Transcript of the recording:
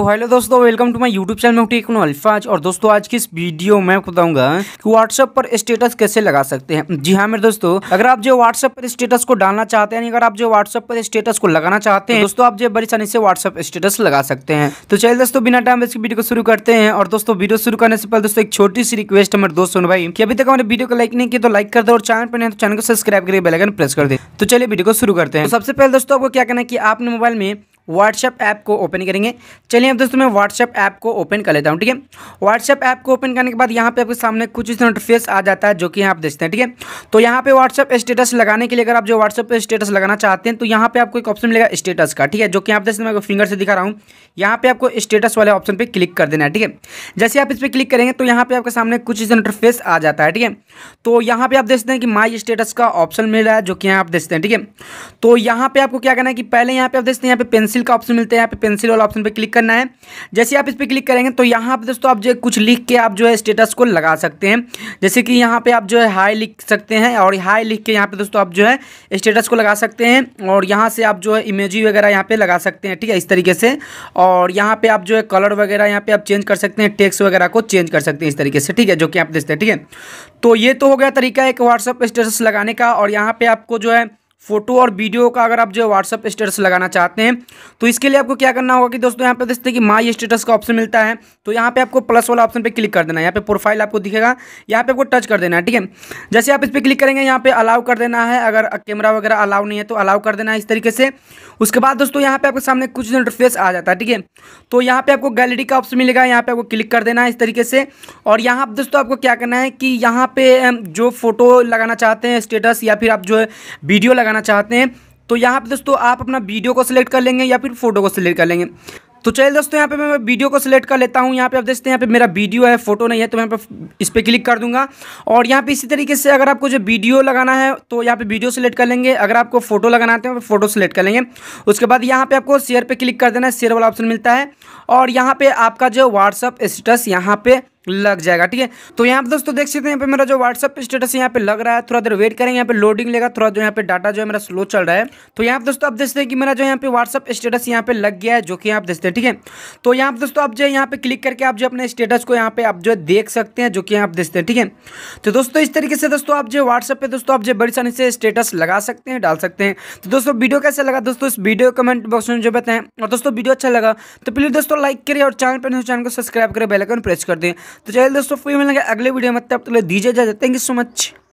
तो हेलो दोस्तों welcome to my YouTube channel में अल्फाज। और दोस्तों, आज की इस वीडियो में बताऊँगा कि व्हाट्सएप पर स्टेटस कैसे लगा सकते हैं। जी हाँ मेरे दोस्तों, अगर आप जो व्हाट्सएप पर स्टेटस को डालना चाहते हैं अगर आप जो व्हाट्सएप पर स्टेटस को लगाना चाहते हैं, दोस्तों, आप जो बड़ी आसानी से व्हाट्सएप स्टेटस लगा सकते हैं। तो चलिए दोस्तों, बिना टाइम इस वीडियो को शुरू करते हैं। और दोस्तों वीडियो शुरू करने से पहले दोस्तों, एक छोटी सी रिक्वेस्ट है मेरे दोस्तों भाई। कि अभी तक हमारे वीडियो को लाइक नहीं किया तो लाइक कर दो। और चैनल पर नहीं तो चैनल को सब्सक्राइब करके बेलाइकन प्रेस कर दे। तो चलिए वीडियो को शुरू करते हैं। तो सबसे पहले दोस्तों, आपको क्या करना है कि आपने मोबाइल में व्हाट्सएप ऐप को ओपन करेंगे। चलिए अब दोस्तों मैं व्हाट्सएप ऐप को ओपन कर लेता हूँ, ठीक है? व्हाट्सएप ऐप को ओपन करने के बाद यहाँ पे आपके सामने कुछ इस इंटरफेस आ जाता है जो कि आप देखते हैं, ठीक है? तो यहाँ पे व्हाट्सएप स्टेटस लगाने के लिए अगर आप जो व्हाट्सएप पे स्टेटस लगाना चाहते हैं तो यहाँ पे आपको एक ऑप्शन मिलेगा स्टेटस का, ठीक है? जो कि आप देखते मैं फिंगर से दिखा रहा हूँ, यहाँ पे आपको स्टेटस वाले ऑप्शन पे क्लिक कर देना है, ठीक है? जैसे आप इस पर क्लिक करेंगे तो यहाँ पे आपके सामने कुछ इस इंटरफेस आ जाता है, ठीक है? तो यहाँ पे आप देखते हैं कि माई स्टेटस का ऑप्शन मिल रहा है, जो कि आप देखते हैं, ठीक है? तो यहाँ पे आपको क्या करना है कि पहले यहाँ पे आप देखते हैं, यहाँ पे पेंसिल का ऑप्शन मिलता है, यहाँ पे पेंसिल वाला ऑप्शन पे क्लिक करना है। जैसे आप इस पर क्लिक करेंगे तो यहाँ पे दोस्तों आप जो कुछ लिख के आप जो है स्टेटस को लगा सकते हैं। जैसे कि यहाँ पे आप जो है हाई लिख सकते हैं और हाई लिख के यहाँ पे दोस्तों आप जो है स्टेटस को लगा सकते हैं और यहाँ से आप जो है इमेजी वगैरह यहाँ पे लगा सकते हैं, ठीक है, इस तरीके से। और यहाँ पे आप जो है कलर वगैरह यहाँ पे आप चेंज कर सकते हैं टेक्स वगैरह को चेंज कर सकते हैं इस तरीके से, ठीक है, जो कि आप देखते हैं, ठीक है। तो ये तो हो गया तरीका एक व्हाट्सअप स्टेटस लगाने का और यहाँ पे आपको जो है फ़ोटो और वीडियो का अगर आप जो व्हाट्सअप स्टेटस लगाना चाहते हैं तो इसके लिए आपको क्या करना होगा कि दोस्तों यहाँ पे देखते हैं कि माई स्टेटस का ऑप्शन मिलता है तो यहाँ पे आपको प्लस वाला ऑप्शन पे क्लिक कर देना है। यहाँ पे प्रोफ़ाइल आपको दिखेगा, यहाँ पे आपको टच कर देना है, ठीक है? जैसे आप इस पर क्लिक करेंगे, यहाँ पे अलाउ कर देना है, अगर कैमरा वगैरह अलाउ नहीं है तो अलाउ कर देना है इस तरीके से। उसके बाद दोस्तों यहाँ पे आपके सामने कुछ इंटरफेस आ जाता है, ठीक है? तो यहाँ पे आपको गैलरी का ऑप्शन मिलेगा, यहाँ पे आपको क्लिक कर देना है इस तरीके से। और यहाँ पर दोस्तों आपको क्या करना है कि यहाँ पे जो फ़ोटो लगाना चाहते हैं स्टेटस या फिर आप जो है वीडियो लगाना चाहते हैं तो यहाँ पे दोस्तों आप अपना वीडियो को सिलेक्ट कर लेंगे या फिर फ़ोटो को सिलेक्ट कर लेंगे तो चलिए दोस्तों यहाँ पे मैं वीडियो को सिलेक्ट कर लेता हूँ यहाँ पे आप देखते हैं यहाँ पे मेरा वीडियो है फ़ोटो नहीं है तो मैं पे इस पर क्लिक कर दूँगा और यहाँ पे इसी तरीके से अगर आपको जो वीडियो लगाना है तो यहाँ पे वीडियो सिलेक्ट कर लेंगे अगर आपको फ़ोटो लगाना है तो फ़ोटो सिलेक्ट कर लेंगे उसके बाद यहाँ पे आपको शेयर पर क्लिक कर देना है शेयर वाला ऑप्शन मिलता है और यहाँ पे आपका जो व्हाट्सअप स्टेटस यहाँ पे लग जाएगा ठीक है तो यहाँ पे दोस्तों देख सकते हैं यहाँ पे मेरा जो व्हाट्सअप स्टेटस यहाँ पे लग रहा है थोड़ा देर वेट करेंगे यहाँ पे लोडिंग लेगा थोड़ा जो यहाँ पे डाटा जो है मेरा स्लो चल रहा है तो यहाँ पे दोस्तों आप देखते हैं कि मेरा जो यहाँ पे व्हाट्सअप स्टेटस यहाँ पे लग गया है जो कि आप देखते हैं ठीक है तो यहाँ पे दोस्तों आप जो है यहाँ पे क्लिक करके आप जो अपने स्टेटस को यहाँ पे आप जो देख सकते हैं जो कि आप देखते हैं ठीक है तो दोस्तों इस तरीके से दोस्तों आप जो व्हाट्सअप पे दोस्तों आप जो बड़ी सारी से स्टेटस लगा सकते हैं डाल सकते हैं तो दोस्तों वीडियो कैसे लगा दोस्तों इस वीडियो कमेंट बॉक्स में जो बताएँ और दोस्तों वीडियो अच्छा लगा तो प्लीज़ दोस्तों लाइक करिए और चैनल पर चैनल को सब्सक्राइब करें बेलाइकन प्रेस कर दें तो चलिए दोस्तों, फिर मिलेंगे अगले वीडियो में, तब तक दीजिए जाए थैंक यू सो मच